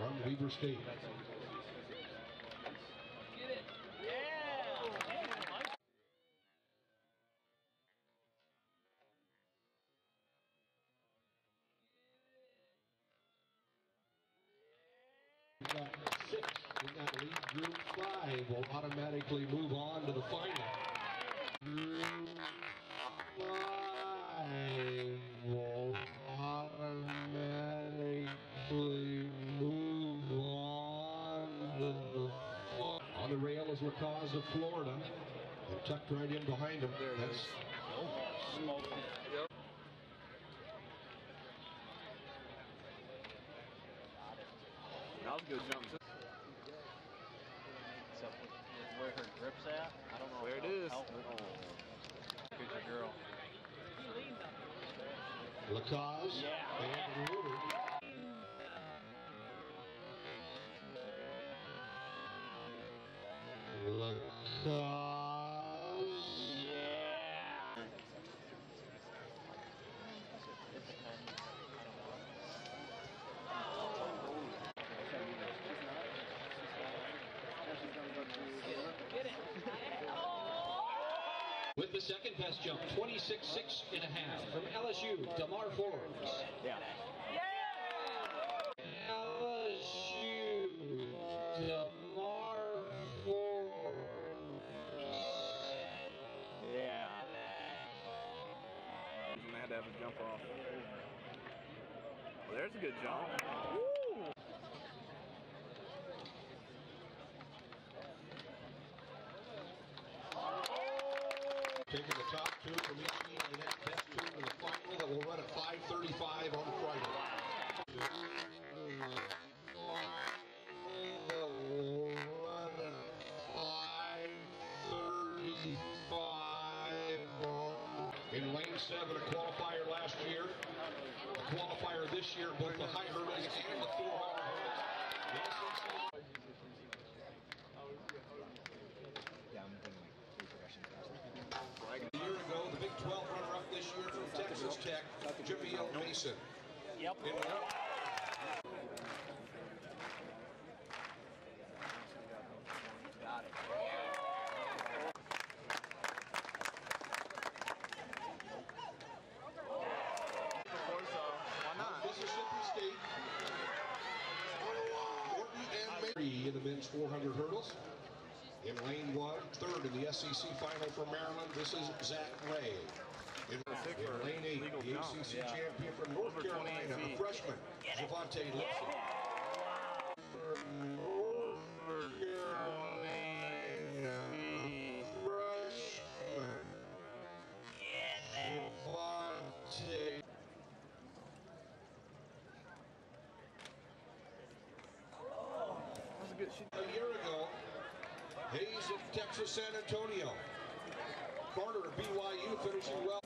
from Weber State. Group five will automatically move on to the final. Rail is Lacaze of Florida. They're tucked right in behind him. There it That's is. Smoked. Yep. That was a good jump too. Except with, with where her grip's at, I don't know. There it is. that'll help her. Here's your girl. Lacaze Yeah. and Ruder. Lacaze. Yeah. It depends. I don't know. Get it. With the second best jump, 26.6 and a half from LSU, Damar Forbes. Yeah. LSU, Damar to jump off. Well, there's a good jump. Taking the top two from each team seven, a qualifier last year, a qualifier this year, both the high hurdles and the 400 hurdles. A year ago, the Big 12 runner-up this year from Texas Tech, Jameel Mason. Yep. In the- Got it. Of course, uh, why not? Mississippi State. Morton and Mary in the men's 400 hurdles. In lane one, third in the SEC final for Maryland, this is Zach Ray. In, in lane eight, the jump. ACC Yeah. champion from North Over 28 Carolina, a freshman, Javante Lipson. That's a good. She, a year ago. Hayes of Texas San Antonio. Carter of BYU finishing well.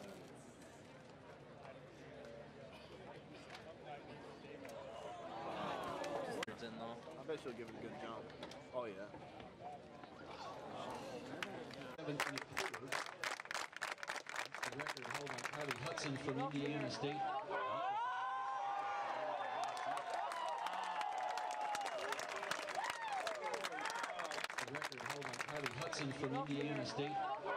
It's in though. I bet she'll give it a good jump. Oh yeah. Seven and a quarter. That's the record held by Kylie Hutson from Indiana State. Record held by Kylie Hutson from Indiana State.